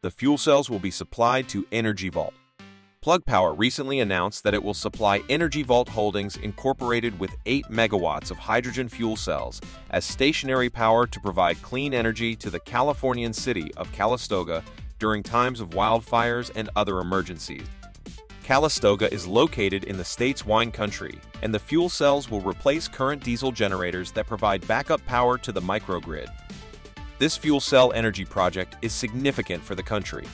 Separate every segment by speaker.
Speaker 1: the fuel cells will be supplied to Energy Vault. Plug Power recently announced that it will supply Energy Vault Holdings Incorporated with 8 megawatts of hydrogen fuel cells as stationary power to provide clean energy to the Californian city of Calistoga during times of wildfires and other emergencies. Calistoga is located in the state's wine country, and the fuel cells will replace current diesel generators that provide backup power to the microgrid. This fuel cell energy project is significant for the country.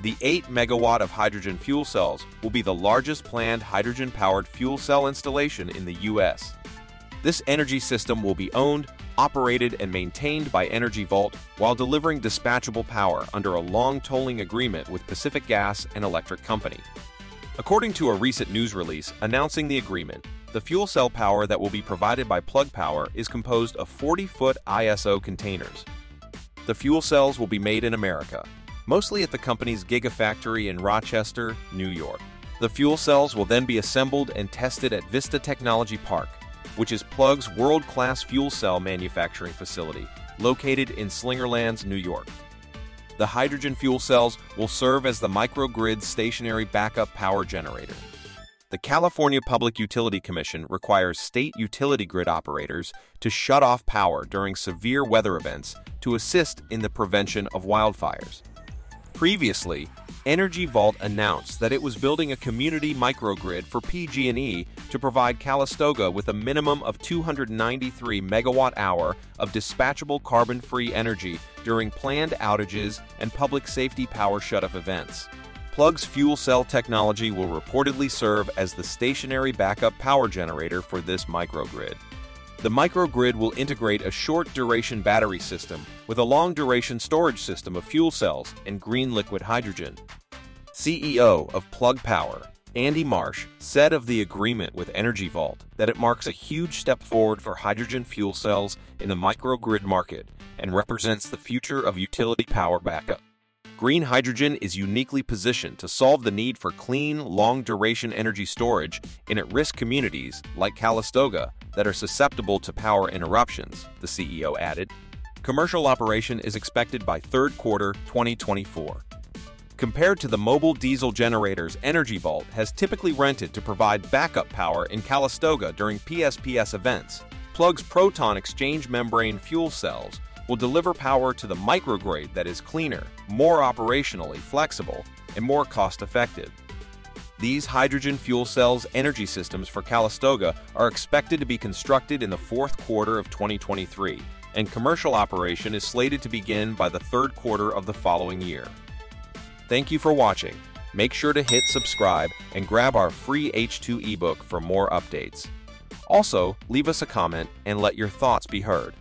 Speaker 1: The 8 megawatt of hydrogen fuel cells will be the largest planned hydrogen-powered fuel cell installation in the U.S. This energy system will be owned, operated, and maintained by Energy Vault while delivering dispatchable power under a long tolling agreement with Pacific Gas and Electric Company. According to a recent news release announcing the agreement, the fuel cell power that will be provided by Plug Power is composed of 40-foot ISO containers. The fuel cells will be made in America, mostly at the company's Gigafactory in Rochester, New York. The fuel cells will then be assembled and tested at Vista Technology Park, which is Plug's world-class fuel cell manufacturing facility, located in Slingerlands, New York. The hydrogen fuel cells will serve as the microgrid stationary backup power generator. The California Public Utility Commission requires state utility grid operators to shut off power during severe weather events to assist in the prevention of wildfires. Previously, Energy Vault announced that it was building a community microgrid for PG&E to provide Calistoga with a minimum of 293 megawatt-hour of dispatchable carbon-free energy during planned outages and public safety power shutoff events. Plug's fuel cell technology will reportedly serve as the stationary backup power generator for this microgrid. The microgrid will integrate a short-duration battery system with a long-duration storage system of fuel cells and green liquid hydrogen. CEO of Plug Power, Andy Marsh, said of the agreement with Energy Vault that it marks a huge step forward for hydrogen fuel cells in the microgrid market and represents the future of utility power backup. Green hydrogen is uniquely positioned to solve the need for clean, long-duration energy storage in at-risk communities like Calistoga that are susceptible to power interruptions, the CEO added. Commercial operation is expected by third quarter 2024. Compared to the mobile diesel generators Energy Vault has typically rented to provide backup power in Calistoga during PSPS events, Plug's proton exchange membrane fuel cells will deliver power to the microgrid that is cleaner, more operationally flexible, and more cost-effective. These hydrogen fuel cells energy systems for Calistoga are expected to be constructed in the fourth quarter of 2023, and commercial operation is slated to begin by the third quarter of the following year. Thank you for watching. Make sure to hit subscribe and grab our free H2 ebook for more updates. Also, leave us a comment and let your thoughts be heard.